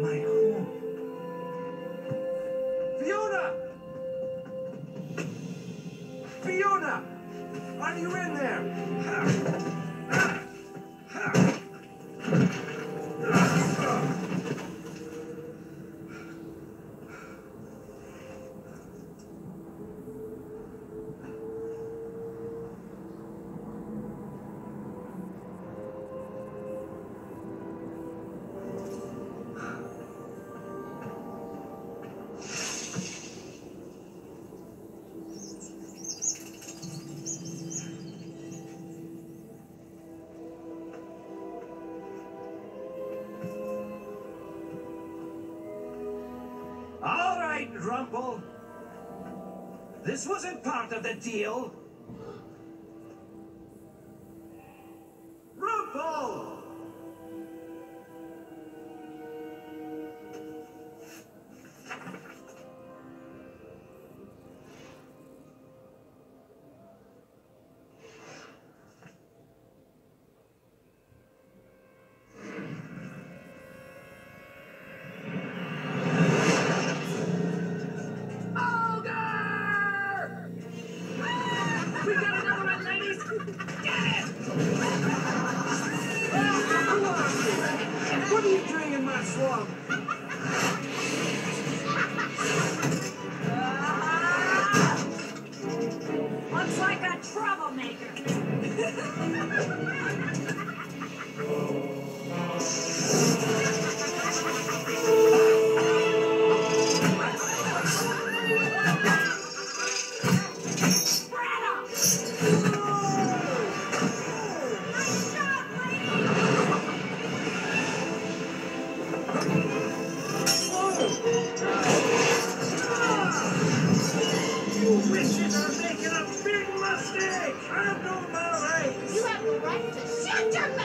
my home. Fiona! Fiona! Are you in there? Right, Rumple. This wasn't part of the deal. What are you doing in my swamp? Looks like a troublemaker. Greta! Nice mistake! I'm doing my right! You have the right to shut your mouth!